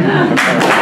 Yeah.